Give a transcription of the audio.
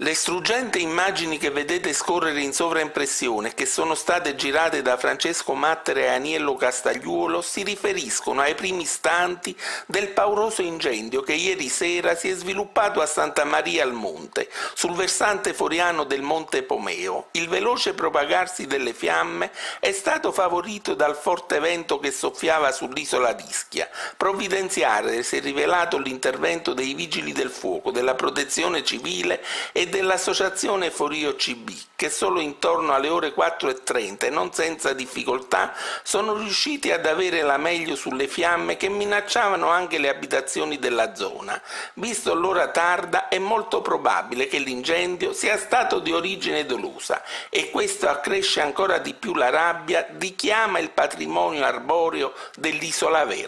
Le struggenti immagini che vedete scorrere in sovraimpressione e che sono state girate da Francesco Mattere e Aniello Castagliuolo si riferiscono ai primi istanti del pauroso incendio che ieri sera si è sviluppato a Santa Maria al Monte, sul versante foriano del Monte Pomeo. Il veloce propagarsi delle fiamme è stato favorito dal forte vento che soffiava sull'isola d'Ischia. Provvidenziale si è rivelato l'intervento dei vigili del fuoco, della protezione civile e dell'associazione Forio CB, che solo intorno alle ore 4.30 e non senza difficoltà sono riusciti ad avere la meglio sulle fiamme che minacciavano anche le abitazioni della zona. Visto l'ora tarda è molto probabile che l'incendio sia stato di origine dolosa e questo accresce ancora di più la rabbia di chi ama il patrimonio arboreo dell'isola Verde.